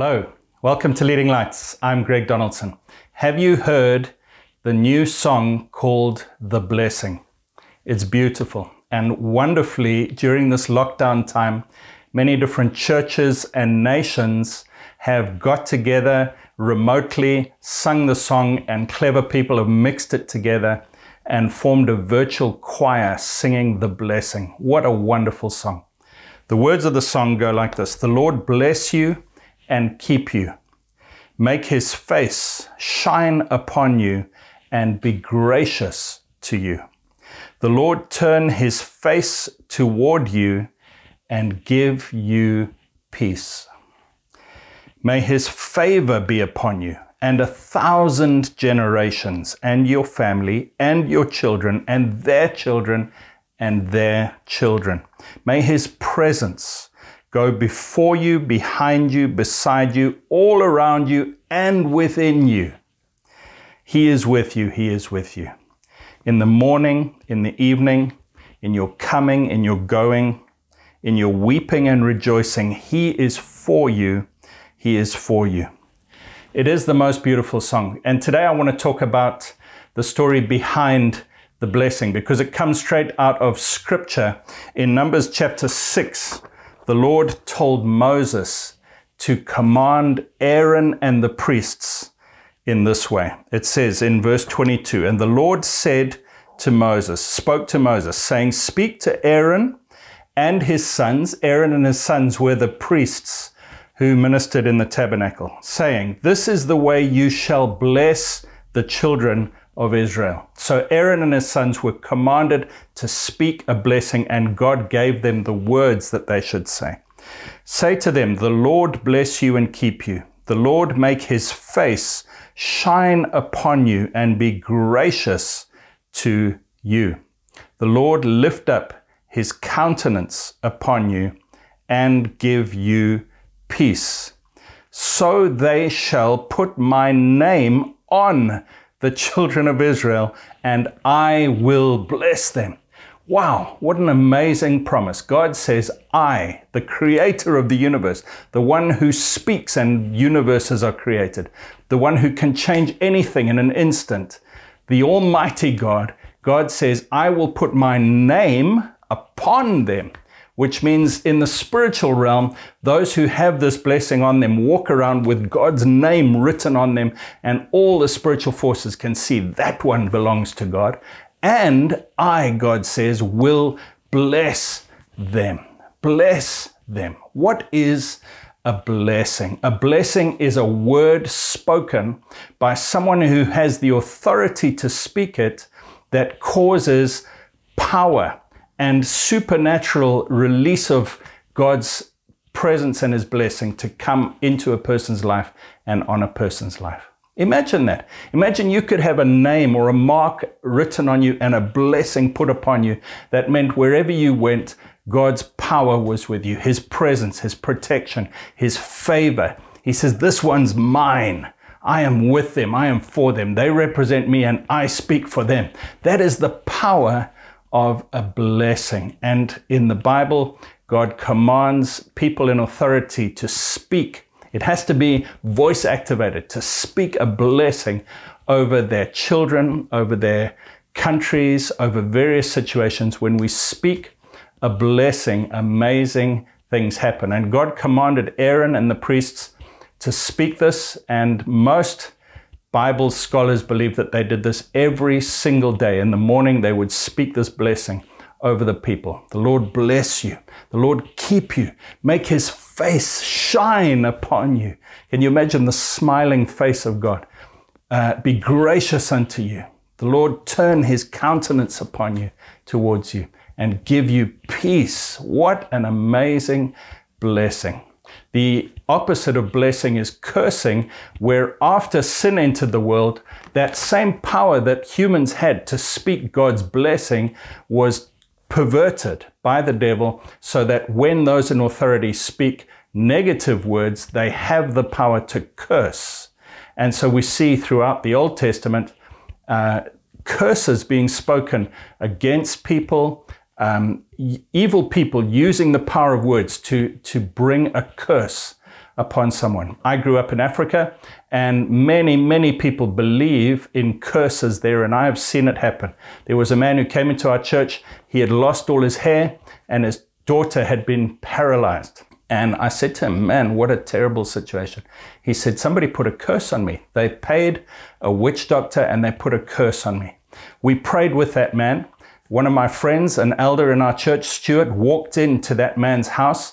Hello, welcome to Leading Lights. I'm Gregg Donaldson. Have you heard the new song called The Blessing? It's beautiful and wonderfully during this lockdown time, many different churches and nations have got together remotely, sung the song, and clever people have mixed it together and formed a virtual choir singing The Blessing. What a wonderful song. The words of the song go like this The Lord bless you and keep you. Make his face shine upon you and be gracious to you. The Lord turn his face toward you and give you peace. May his favor be upon you and a thousand generations and your family and your children and their children and their children. May his presence go before you, behind you, beside you, all around you, and within you. He is with you, He is with you. In the morning, in the evening, in your coming, in your going, in your weeping and rejoicing, He is for you, He is for you. It is the most beautiful song. And today I want to talk about the story behind the blessing because it comes straight out of Scripture in Numbers chapter 6 the Lord told Moses to command Aaron and the priests in this way. It says in verse 22 And the Lord said to Moses, spoke to Moses, saying, Speak to Aaron and his sons. Aaron and his sons were the priests who ministered in the tabernacle, saying, This is the way you shall bless the children of Israel. So Aaron and his sons were commanded to speak a blessing, and God gave them the words that they should say. Say to them, The Lord bless you and keep you. The Lord make his face shine upon you and be gracious to you. The Lord lift up his countenance upon you and give you peace. So they shall put my name on the children of Israel, and I will bless them. Wow, what an amazing promise. God says, I, the creator of the universe, the one who speaks and universes are created, the one who can change anything in an instant, the Almighty God, God says, I will put my name upon them which means in the spiritual realm, those who have this blessing on them walk around with God's name written on them, and all the spiritual forces can see that one belongs to God. And I, God says, will bless them. Bless them. What is a blessing? A blessing is a word spoken by someone who has the authority to speak it that causes power and supernatural release of God's presence and his blessing to come into a person's life and on a person's life. Imagine that. Imagine you could have a name or a mark written on you and a blessing put upon you that meant wherever you went, God's power was with you, His presence, His protection, His favor. He says, This one's mine. I am with them. I am for them. They represent me and I speak for them. That is the power of a blessing. And in the Bible, God commands people in authority to speak. It has to be voice activated to speak a blessing over their children, over their countries, over various situations. When we speak a blessing, amazing things happen. And God commanded Aaron and the priests to speak this, and most Bible scholars believe that they did this every single day. In the morning, they would speak this blessing over the people. The Lord bless you. The Lord keep you. Make his face shine upon you. Can you imagine the smiling face of God? Uh, be gracious unto you. The Lord turn his countenance upon you, towards you, and give you peace. What an amazing blessing. The opposite of blessing is cursing, where after sin entered the world, that same power that humans had to speak God's blessing was perverted by the devil, so that when those in authority speak negative words, they have the power to curse. And so we see throughout the Old Testament uh, curses being spoken against people, um, evil people using the power of words to, to bring a curse upon someone. I grew up in Africa, and many, many people believe in curses there, and I have seen it happen. There was a man who came into our church, he had lost all his hair, and his daughter had been paralyzed. And I said to him, Man, what a terrible situation. He said, Somebody put a curse on me. They paid a witch doctor and they put a curse on me. We prayed with that man. One of my friends, an elder in our church, Stuart, walked into that man's house,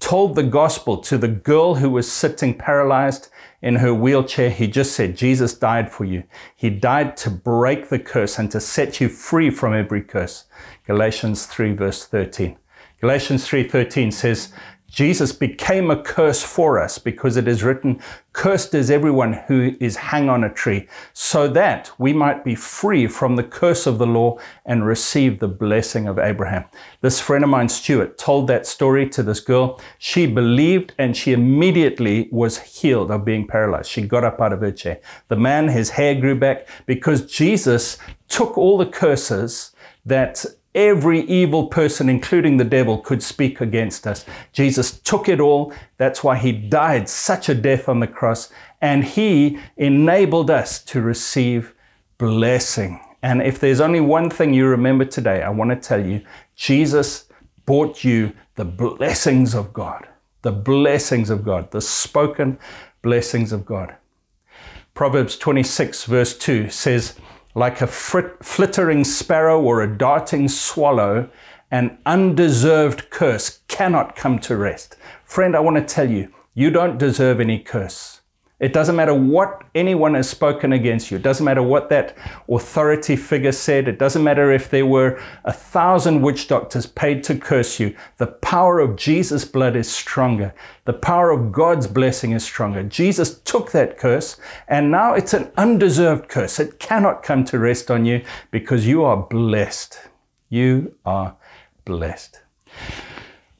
told the gospel to the girl who was sitting paralyzed in her wheelchair. He just said, Jesus died for you. He died to break the curse and to set you free from every curse. Galatians 3 verse 13. Galatians 3:13 says, Jesus became a curse for us because it is written, Cursed is everyone who is hung on a tree, so that we might be free from the curse of the law and receive the blessing of Abraham. This friend of mine, Stuart, told that story to this girl. She believed and she immediately was healed of being paralyzed. She got up out of her chair. The man, his hair grew back because Jesus took all the curses that Every evil person, including the devil, could speak against us. Jesus took it all. That's why he died such a death on the cross. And he enabled us to receive blessing. And if there's only one thing you remember today, I want to tell you Jesus brought you the blessings of God. The blessings of God, the spoken blessings of God. Proverbs 26, verse 2 says, like a flittering sparrow or a darting swallow, an undeserved curse cannot come to rest. Friend, I want to tell you, you don't deserve any curse. It doesn't matter what anyone has spoken against you. It doesn't matter what that authority figure said. It doesn't matter if there were a thousand witch doctors paid to curse you. The power of Jesus' blood is stronger. The power of God's blessing is stronger. Jesus took that curse and now it's an undeserved curse. It cannot come to rest on you because you are blessed. You are blessed.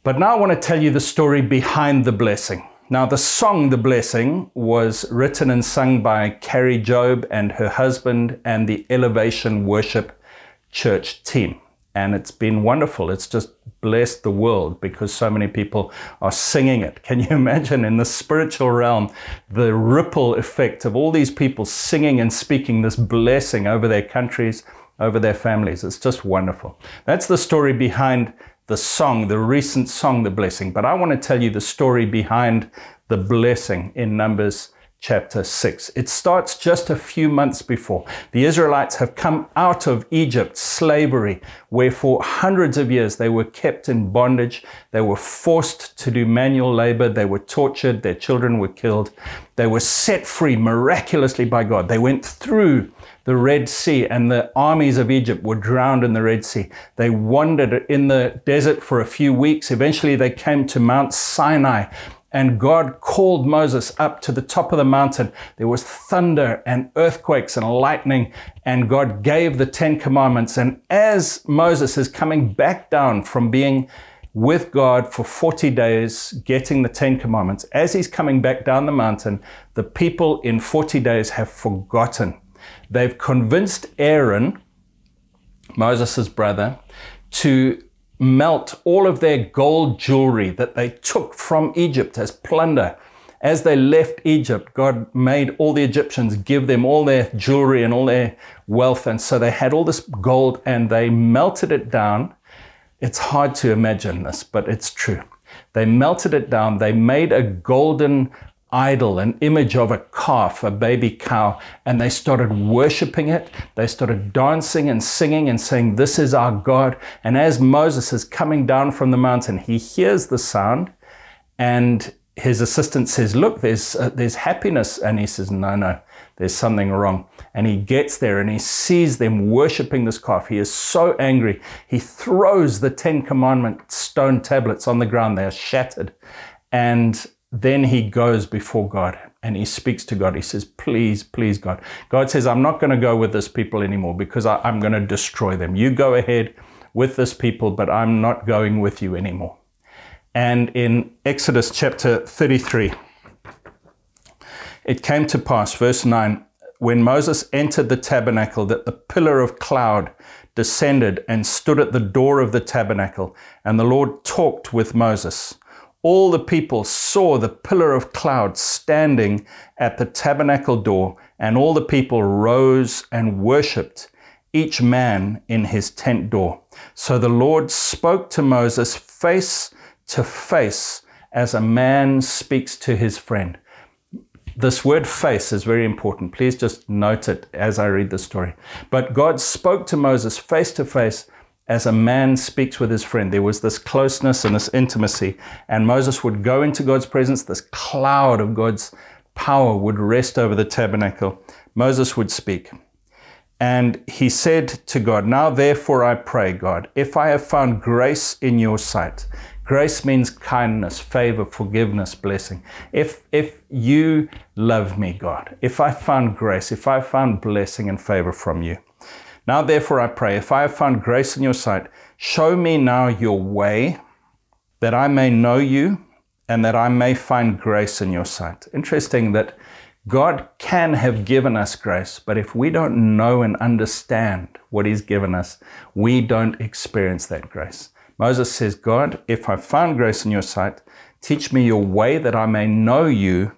But now I want to tell you the story behind the blessing. Now, the song, The Blessing, was written and sung by Kari Jobe and her husband and the Elevation Worship Church team. And it's been wonderful. It's just blessed the world because so many people are singing it. Can you imagine in the spiritual realm the ripple effect of all these people singing and speaking this blessing over their countries, over their families? It's just wonderful. That's the story behind the song, the recent song, The Blessing. But I want to tell you the story behind the blessing in Numbers chapter 6. It starts just a few months before. The Israelites have come out of Egypt, slavery, where for hundreds of years they were kept in bondage. They were forced to do manual labor. They were tortured. Their children were killed. They were set free miraculously by God. They went through the Red Sea, and the armies of Egypt were drowned in the Red Sea. They wandered in the desert for a few weeks. Eventually, they came to Mount Sinai, and God called Moses up to the top of the mountain. There was thunder and earthquakes and lightning, and God gave the Ten Commandments. And as Moses is coming back down from being with God for 40 days, getting the Ten Commandments, as he's coming back down the mountain, the people in 40 days have forgotten They've convinced Aaron, Moses' brother, to melt all of their gold jewelry that they took from Egypt as plunder. As they left Egypt, God made all the Egyptians give them all their jewelry and all their wealth. And so they had all this gold and they melted it down. It's hard to imagine this, but it's true. They melted it down. They made a golden idol, an image of a calf, a baby cow, and they started worshiping it. They started dancing and singing and saying, This is our God. And as Moses is coming down from the mountain, he hears the sound and his assistant says, Look, there's, uh, there's happiness. And he says, No, no, there's something wrong. And he gets there and he sees them worshiping this calf. He is so angry. He throws the Ten Commandment stone tablets on the ground. They are shattered. And then he goes before God and he speaks to God. He says, Please, please, God. God says, I'm not going to go with this people anymore because I, am going to destroy them. You go ahead with this people, but I'm not going with you anymore. And in Exodus chapter 33, it came to pass, verse 9, when Moses entered the tabernacle, that the pillar of cloud descended and stood at the door of the tabernacle, and the Lord talked with Moses. All the people saw the pillar of cloud standing at the tabernacle door, and all the people rose and worshipped, each man in his tent door. So the Lord spoke to Moses face to face as a man speaks to his friend. This word face is very important. Please just note it as I read the story. But God spoke to Moses face to face as a man speaks with his friend. There was this closeness and this intimacy. And Moses would go into God's presence, this cloud of God's power would rest over the tabernacle. Moses would speak. And he said to God, Now therefore I pray, God, if I have found grace in your sight, grace means kindness, favor, forgiveness, blessing. If, if you love me, God, if I found grace, if I found blessing and favor from you, now therefore I pray, if I have found grace in your sight, show me now your way, that I may know you and that I may find grace in your sight. Interesting that God can have given us grace, but if we don't know and understand what He's given us, we don't experience that grace. Moses says, God, if I found grace in your sight, teach me your way that I may know you,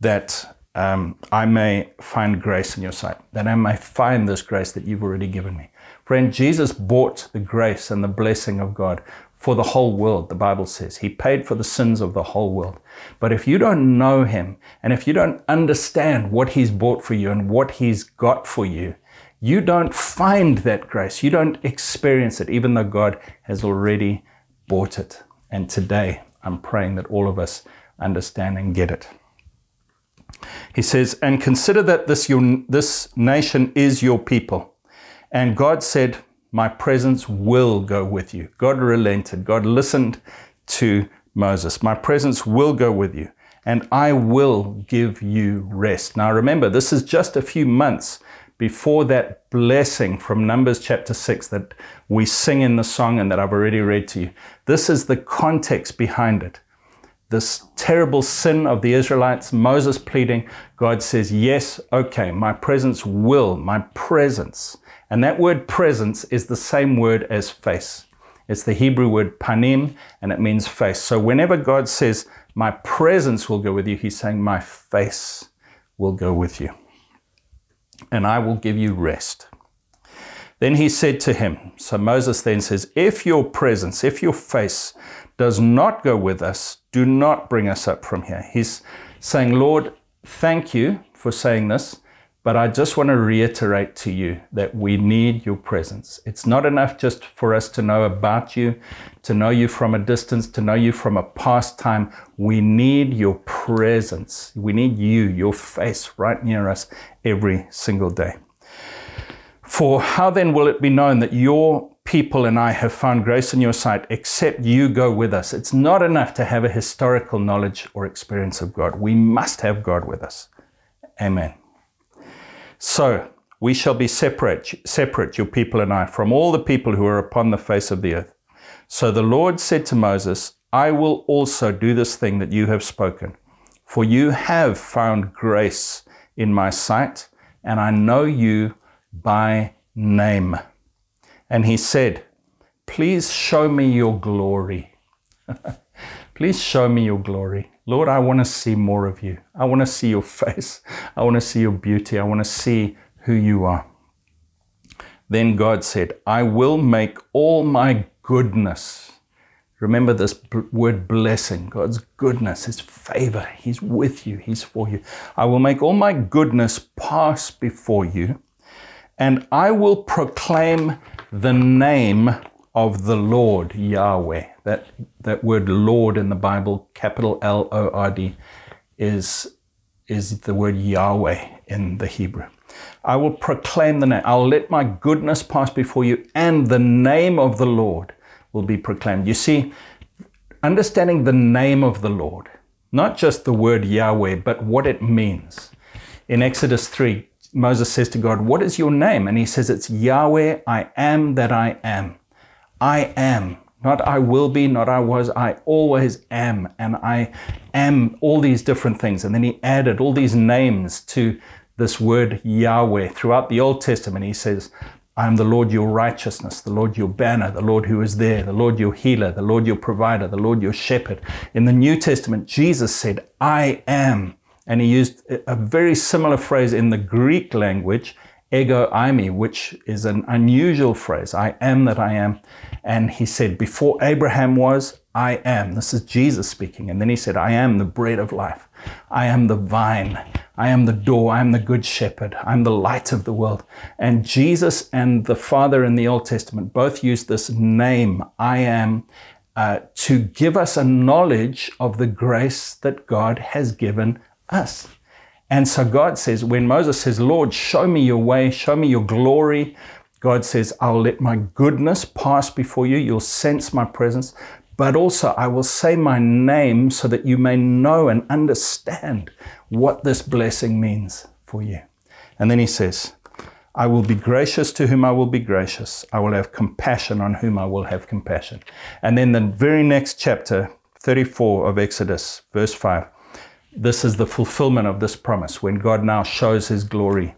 that um, I may find grace in your sight, that I may find this grace that you've already given me. Friend, Jesus bought the grace and the blessing of God for the whole world, the Bible says. He paid for the sins of the whole world. But if you don't know Him and if you don't understand what He's bought for you and what He's got for you, you don't find that grace. You don't experience it, even though God has already bought it. And today, I'm praying that all of us understand and get it. He says, And consider that this, your, this nation is your people. And God said, my presence will go with you. God relented. God listened to Moses. My presence will go with you, and I will give you rest. Now remember, this is just a few months before that blessing from Numbers chapter 6 that we sing in the song and that I've already read to you. This is the context behind it. This terrible sin of the Israelites, Moses pleading, God says, Yes, okay, my presence will, my presence and that word presence is the same word as face. It's the Hebrew word panim, and it means face. So whenever God says, My presence will go with you, He's saying, My face will go with you. And I will give you rest. Then he said to him, So Moses then says, If your presence, if your face does not go with us, do not bring us up from here. He's saying, Lord, thank you for saying this. But I just want to reiterate to you that we need your presence. It's not enough just for us to know about you, to know you from a distance, to know you from a past time. We need your presence. We need you, your face right near us every single day. For how then will it be known that your people and I have found grace in your sight except you go with us? It's not enough to have a historical knowledge or experience of God. We must have God with us. Amen. So we shall be separate, separate, your people and I, from all the people who are upon the face of the earth. So the Lord said to Moses, I will also do this thing that you have spoken, for you have found grace in my sight, and I know you by name. And he said, Please show me your glory. Please show me your glory. Lord, I want to see more of you. I want to see your face. I want to see your beauty. I want to see who you are. Then God said, I will make all my goodness. Remember this word blessing, God's goodness, His favor. He's with you, He's for you. I will make all my goodness pass before you, and I will proclaim the name of the Lord Yahweh. That, that word Lord in the Bible, capital L O R D, is, is the word Yahweh in the Hebrew. I will proclaim the name. I'll let my goodness pass before you, and the name of the Lord will be proclaimed. You see, understanding the name of the Lord, not just the word Yahweh, but what it means. In Exodus 3, Moses says to God, What is your name? And he says, It's Yahweh, I am that I am. I am. Not I will be, not I was, I always am. And I am all these different things. And then he added all these names to this word Yahweh. Throughout the Old Testament, he says, I am the Lord your righteousness, the Lord your banner, the Lord who is there, the Lord your healer, the Lord your provider, the Lord your shepherd. In the New Testament, Jesus said, I am. And he used a very similar phrase in the Greek language, ego eimi, which is an unusual phrase. I am that I am. And he said, Before Abraham was, I am. This is Jesus speaking. And then he said, I am the bread of life. I am the vine. I am the door. I am the good shepherd. I'm the light of the world. And Jesus and the Father in the Old Testament both use this name, I am, uh, to give us a knowledge of the grace that God has given us. And so God says, when Moses says, Lord, show me your way, show me your glory, God says, I'll let my goodness pass before you. You'll sense my presence, but also I will say my name so that you may know and understand what this blessing means for you. And then he says, I will be gracious to whom I will be gracious. I will have compassion on whom I will have compassion. And then the very next chapter, 34 of Exodus, verse 5, this is the fulfillment of this promise when God now shows his glory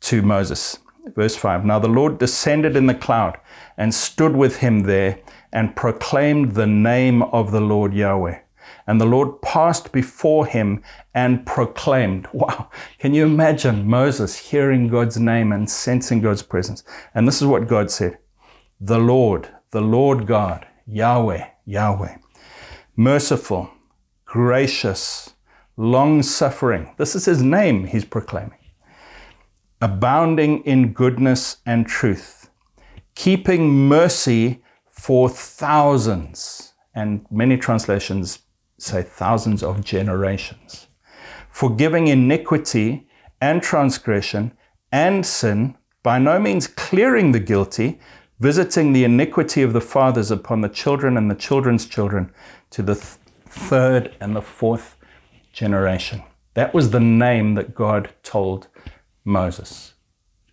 to Moses. Verse 5 Now the Lord descended in the cloud and stood with him there and proclaimed the name of the Lord Yahweh. And the Lord passed before him and proclaimed. Wow, can you imagine Moses hearing God's name and sensing God's presence? And this is what God said The Lord, the Lord God, Yahweh, Yahweh, merciful, gracious, long suffering. This is his name he's proclaiming. Abounding in goodness and truth, keeping mercy for thousands, and many translations say thousands of generations, forgiving iniquity and transgression and sin, by no means clearing the guilty, visiting the iniquity of the fathers upon the children and the children's children to the th- third and the fourth generation. That was the name that God told Moses.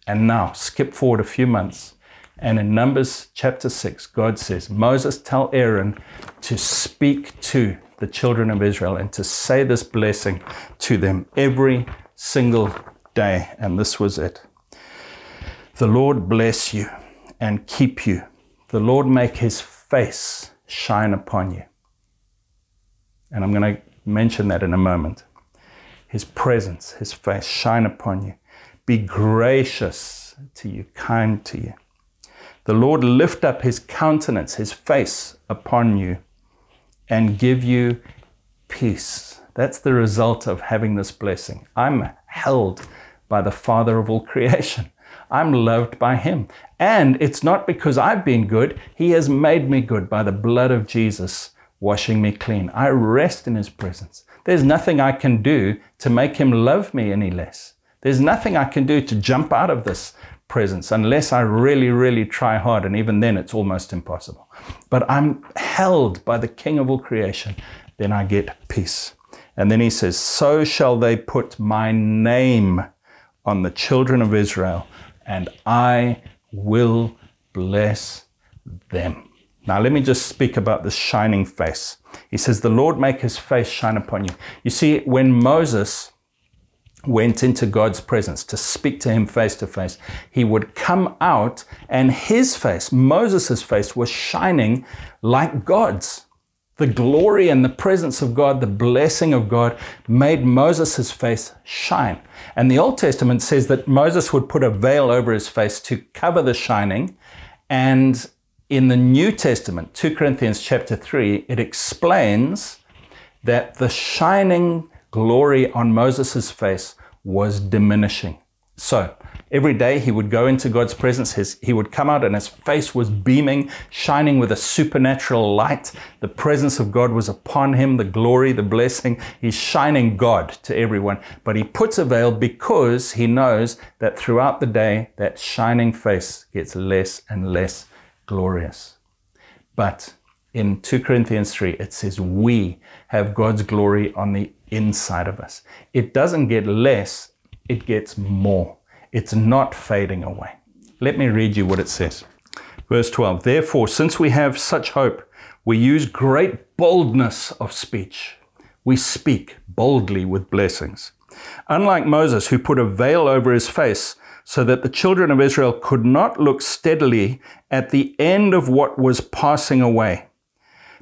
And now, skip forward a few months, and in Numbers chapter 6, God says, Moses, tell Aaron to speak to the children of Israel and to say this blessing to them every single day. And this was it. The Lord bless you and keep you. The Lord make his face shine upon you. And I'm going to mention that in a moment. His presence, His face shine upon you. Be gracious to you, kind to you. The Lord lift up His countenance, His face upon you, and give you peace. That's the result of having this blessing. I'm held by the Father of all creation. I'm loved by Him. And it's not because I've been good, He has made me good by the blood of Jesus washing me clean. I rest in His presence. There's nothing I can do to make Him love me any less. There's nothing I can do to jump out of this presence unless I really, really try hard. And even then, it's almost impossible. But I'm held by the King of all creation. Then I get peace. And then He says, So shall they put my name on the children of Israel, and I will bless them. Now, let me just speak about this shining face. He says, The Lord make his face shine upon you. You see, when Moses went into God's presence to speak to him face to face, he would come out and his face, Moses' face, was shining like God's. The glory and the presence of God, the blessing of God, made Moses' face shine. And the Old Testament says that Moses would put a veil over his face to cover the shining, and in the New Testament, 2 Corinthians chapter 3, it explains that the shining glory on Moses' face was diminishing. So every day he would go into God's presence, his, he would come out and his face was beaming, shining with a supernatural light. The presence of God was upon him, the glory, the blessing. He's shining God to everyone. But he puts a veil because he knows that throughout the day, that shining face gets less and less glorious. But in 2 Corinthians 3, it says, We have God's glory on the inside of us. It doesn't get less, it gets more. It's not fading away. Let me read you what it says. Verse 12 Therefore, since we have such hope, we use great boldness of speech. We speak boldly with blessings. Unlike Moses, who put a veil over his face so that the children of Israel could not look steadily at the end of what was passing away.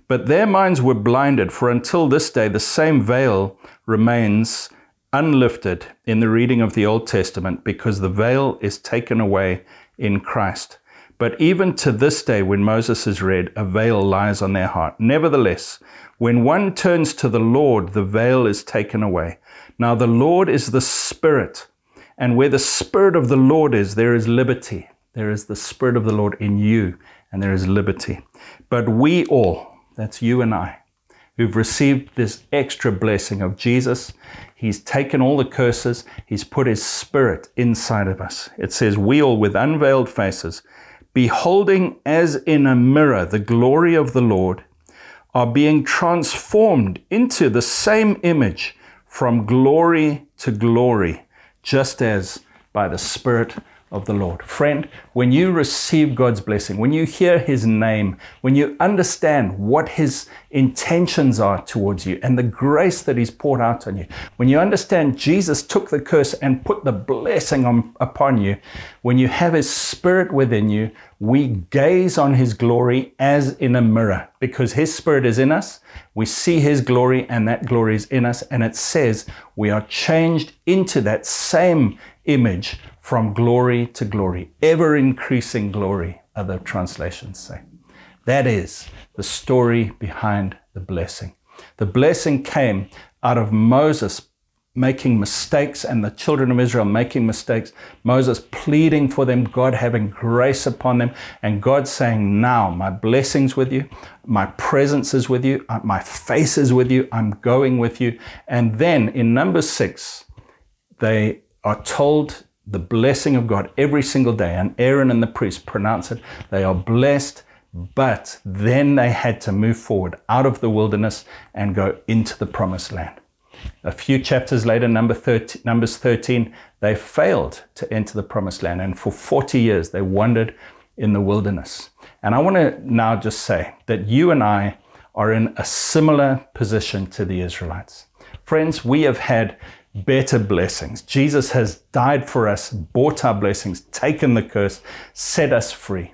But their minds were blinded, for until this day the same veil remains unlifted in the reading of the Old Testament because the veil is taken away in Christ. But even to this day, when Moses is read, a veil lies on their heart. Nevertheless, when one turns to the Lord, the veil is taken away. Now, the Lord is the Spirit, and where the Spirit of the Lord is, there is liberty. There is the Spirit of the Lord in you, and there is liberty. But we all, that's you and I, who've received this extra blessing of Jesus, He's taken all the curses, He's put His Spirit inside of us. It says, We all with unveiled faces, beholding as in a mirror the glory of the Lord, are being transformed into the same image from glory to glory, just as by the Spirit of the Lord. Friend, when you receive God's blessing, when you hear His name, when you understand what His intentions are towards you and the grace that He's poured out on you, when you understand Jesus took the curse and put the blessing on, upon you, when you have His Spirit within you, we gaze on His glory as in a mirror because His Spirit is in us. We see His glory and that glory is in us. And it says we are changed into that same image from glory to glory, ever increasing glory, other translations say. That is the story behind the blessing. The blessing came out of Moses making mistakes and the children of Israel making mistakes, Moses pleading for them, God having grace upon them, and God saying, Now my blessings with you, my presence is with you, uh, my face is with you, I'm going with you. And then in number six, they are told the blessing of God every single day, and Aaron and the priest pronounce it. They are blessed, but then they had to move forward out of the wilderness and go into the promised land. A few chapters later, number 13, Numbers 13, they failed to enter the promised land, and for 40 years they wandered in the wilderness. And I want to now just say that you and I are in a similar position to the Israelites. Friends, we have had better blessings. Jesus has died for us, bought our blessings, taken the curse, set us free.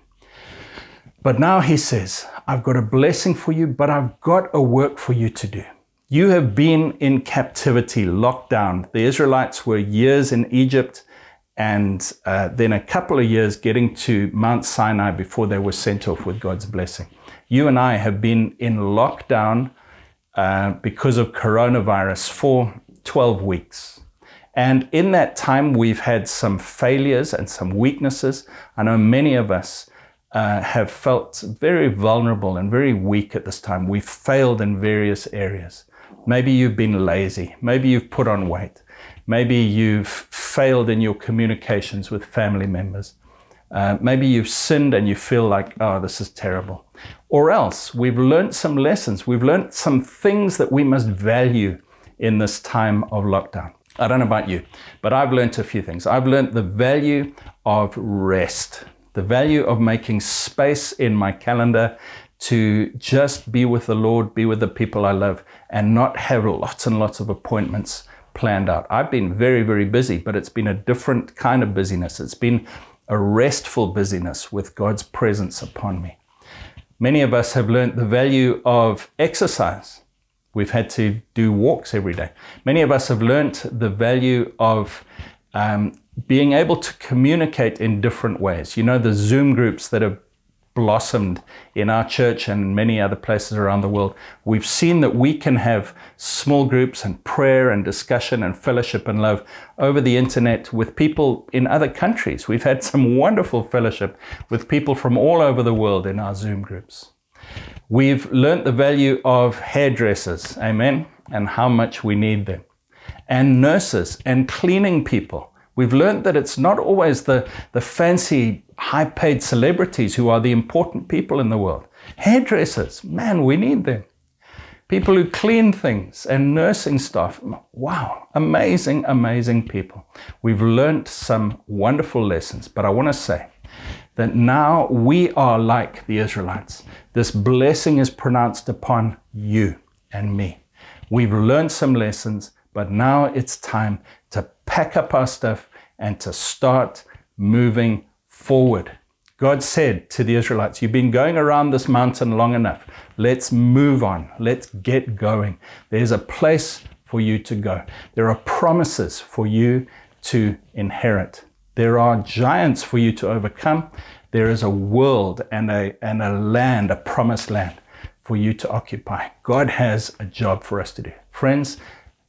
But now he says, I've got a blessing for you, but I've got a work for you to do. You have been in captivity, locked down. The Israelites were years in Egypt and uh, then a couple of years getting to Mount Sinai before they were sent off with God's blessing. You and I have been in lockdown uh, because of coronavirus for 12 weeks. And in that time, we've had some failures and some weaknesses. I know many of us uh, have felt very vulnerable and very weak at this time. We've failed in various areas. Maybe you've been lazy. Maybe you've put on weight. Maybe you've failed in your communications with family members. Uh, maybe you've sinned and you feel like, oh, this is terrible. Or else we've learned some lessons. We've learned some things that we must value in this time of lockdown. I don't know about you, but I've learned a few things. I've learned the value of rest, the value of making space in my calendar to just be with the Lord, be with the people I love, and not have lots and lots of appointments planned out. I've been very, very busy, but it's been a different kind of busyness. It's been a restful busyness with God's presence upon me. Many of us have learned the value of exercise. We've had to do walks every day. Many of us have learnt the value of um, being able to communicate in different ways. You know, the Zoom groups that have blossomed in our church and many other places around the world. We've seen that we can have small groups and prayer and discussion and fellowship and love over the internet with people in other countries. We've had some wonderful fellowship with people from all over the world in our Zoom groups. We've learnt the value of hairdressers, amen, and how much we need them, and nurses and cleaning people. We've learned that it's not always the, the fancy, high paid celebrities who are the important people in the world. Hairdressers, man, we need them. People who clean things and nursing staff. Wow, amazing, amazing people. We've learned some wonderful lessons, but I want to say that now we are like the Israelites. This blessing is pronounced upon you and me. We've learned some lessons, but now it's time to pack up our stuff and to start moving forward. God said to the Israelites, You've been going around this mountain long enough. Let's move on. Let's get going. There's a place for you to go. There are promises for you to inherit. There are giants for you to overcome. There is a world and a, and a land, a promised land for you to occupy. God has a job for us to do. Friends,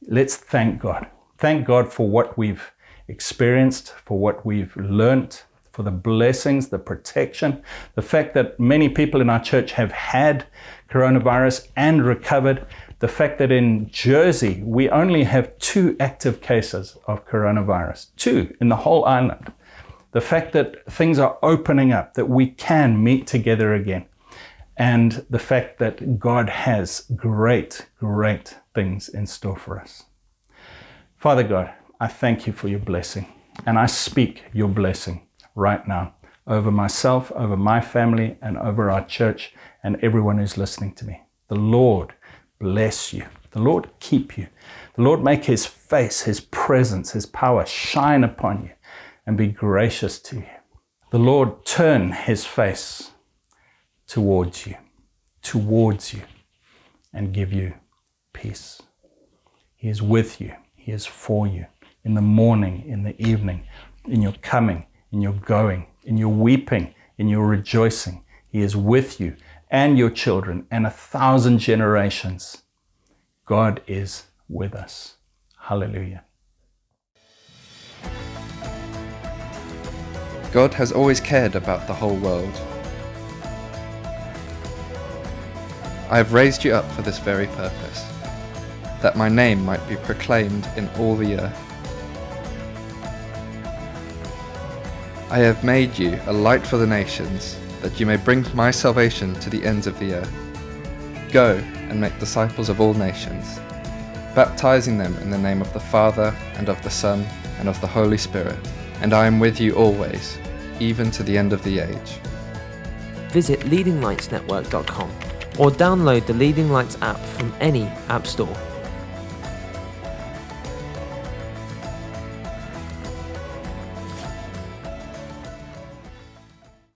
let's thank God. Thank God for what we've experienced, for what we've learned, for the blessings, the protection, the fact that many people in our church have had coronavirus and recovered, the fact that in Jersey we only have two active cases of coronavirus, two in the whole island. The fact that things are opening up, that we can meet together again, and the fact that God has great, great things in store for us. Father God, I thank you for your blessing, and I speak your blessing right now over myself, over my family, and over our church and everyone who's listening to me. The Lord bless you. The Lord keep you. The Lord make his face, his presence, his power shine upon you and be gracious to you. The Lord turn his face towards you, towards you, and give you peace. He is with you. He is for you in the morning, in the evening, in your coming, in your going, in your weeping, in your rejoicing. He is with you and your children and a thousand generations. God is with us. Hallelujah. God has always cared about the whole world. I have raised you up for this very purpose, that my name might be proclaimed in all the earth. I have made you a light for the nations, that you may bring my salvation to the ends of the earth. Go and make disciples of all nations, baptizing them in the name of the Father, and of the Son, and of the Holy Spirit, and I am with you always, even to the end of the age. Visit leadinglightsnetwork.com or download the Leading Lights app from any app store.